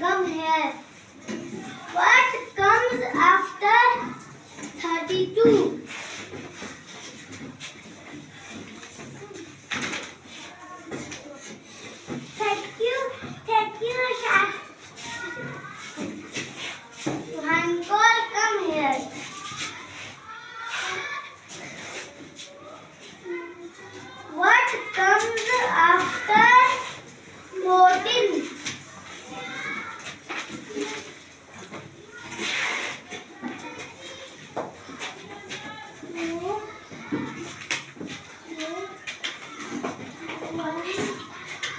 come here. What comes after 32?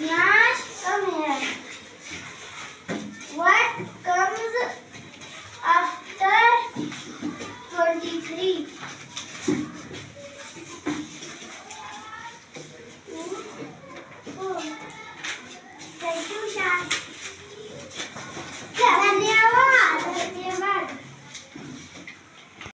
Smash, come here. What comes after 23? Thank you, Shah.